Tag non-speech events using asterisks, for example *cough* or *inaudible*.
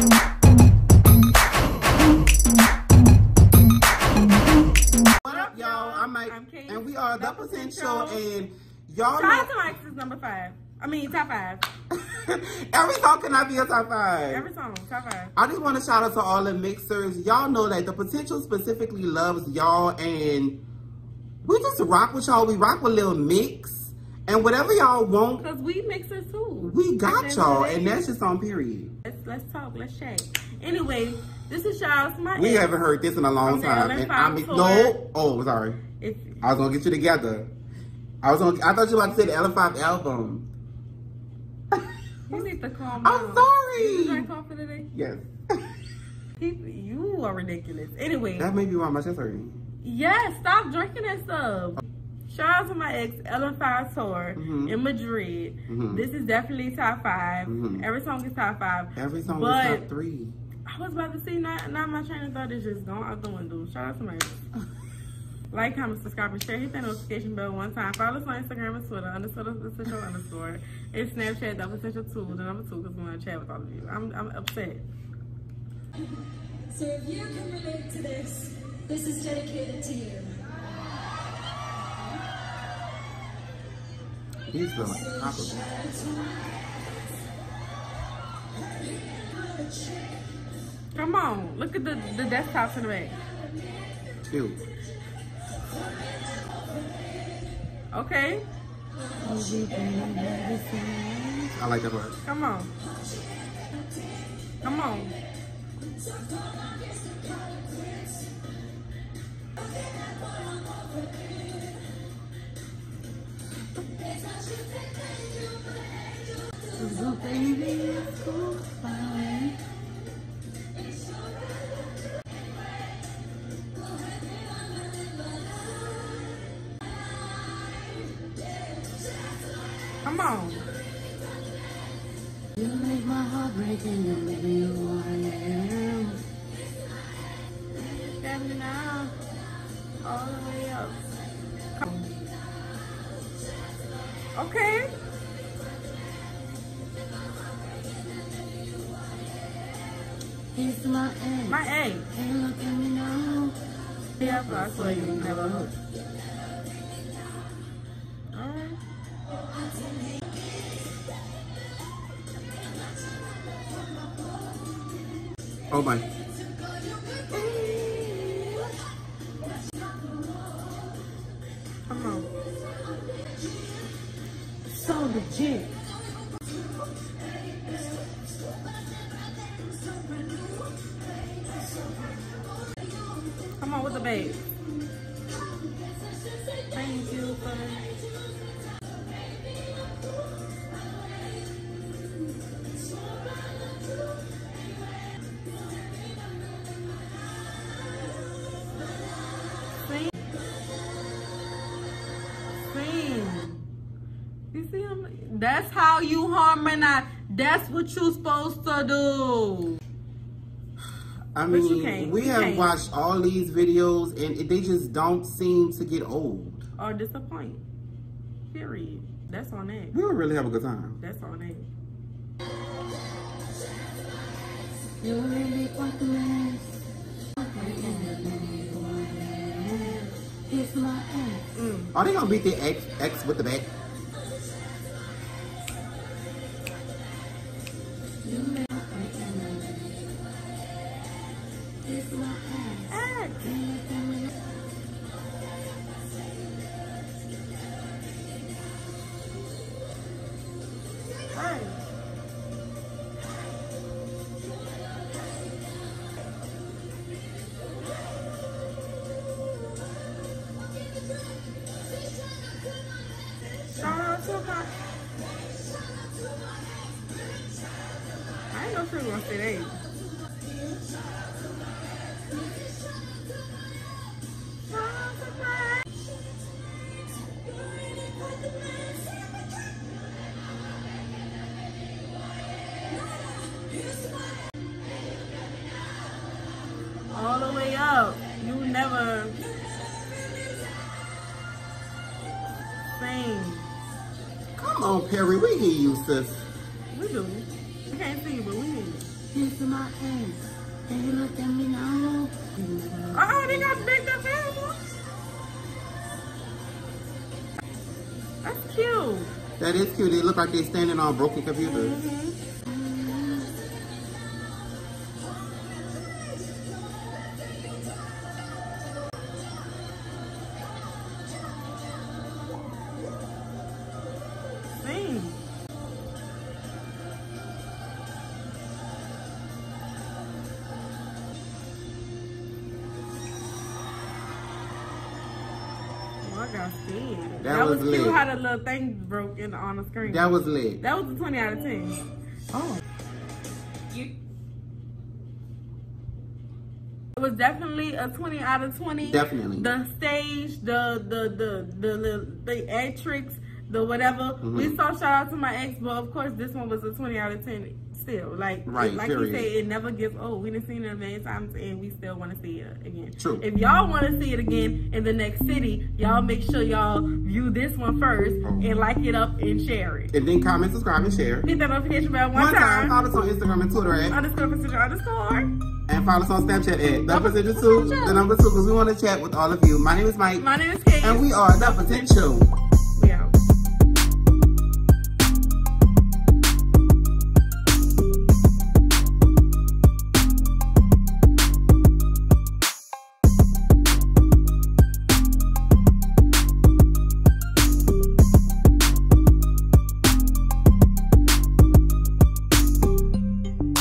What up, y'all? I'm Mike, I'm Kate. and we are The Potential, and y'all Shout out to my ex is number five. I mean, top five. *laughs* Every song cannot be a top five. Every song, top five. I just want to shout out to all the mixers. Y'all know that The Potential specifically loves y'all, and we just rock with y'all. We rock with Lil Mix and whatever y'all want, Cause we mixers too. we got y'all, and that's just on period. let's let's talk. Let's chat. Anyway, this is to my We haven't heard this in a long time, and I'm, no. Oh, sorry. If I was gonna get you together. I was gonna. I thought you were about to say the LM5 album. you need to calm down. I'm sorry. Did you drink coffee today? Yes. He, you are ridiculous. Anyway, that may be why my chest hurting. yes, stop drinking that stuff. Shout out to my ex LM5 tour Mhm. in Madrid. Mhm. This is definitely top 5 Mhm. Every song is top five. Every song But- is top three. I was about to say, not, not my train of thought is just gone out the window. Shout out to my ex. *laughs* Like, comment, subscribe, and share. Hit that notification bell one time. Follow us on Instagram and Twitter, underscore the potential underscore. It's Snapchat, the potential two, the number two, because we want to chat with all of you. I'm, I'm upset. So if you can relate to this, this is dedicated to you. These feel like tacos. Come on, look at the, the desktops in the back. Cute. Okay, I like that part. come on. Come on. Come on. You make my heart break and you make me who I am. Me now. All the way up. Okay. He's my ex. My A. Hey, look at me now. Yeah, I swear you never heard. Alright. Oh my. Come on. So legit. The babe. Thank you for see? That's how you harmonize. That's what you're supposed to do. I But you mean, can't. we You have can't. watched all these videos, and it- they just don't seem to get old. Or disappoint. Period. That's on that. We would really have a good time. That's on that. You really quite the mess. He's my ex. Mm. Are they gonna beat the X X with the back? Ain't no sure gonna say that. Shout out to my. all the way up. You never sing. Come on, Perrie, we hear you, sis. We do you believe? My. They at me now. Oh, they got big the. That's cute. That is cute. They look like they're standing on broken computers. Mm -hmm. I got. That, was was, cute lit. how the little thing broke in on the screen. That was lit. That was a 20 out of 10. Oh. You. It was definitely a 20 out of 20. Definitely. The stage, the the the the the, the theatrics, the whatever. Mm-hmm. We saw shout out to my ex, but of course this one was a 20 out of 10 still. Like Right, like period. you say, it never gets old. We done seen it a million times and we still want to see it again. True. If y'all want to see it again in the next city, y'all make sure y'all view this one first oh. and like it up and share it. And then comment, subscribe, and share. Hit that notification bell one, One time, time. follow us on Instagram and Twitter at, Underscore potential underscore. and follow us on Snapchat at the Potential Two, the number two, because we want to chat with all of you. My name is Mike, My name is Kate. and we are the Potential.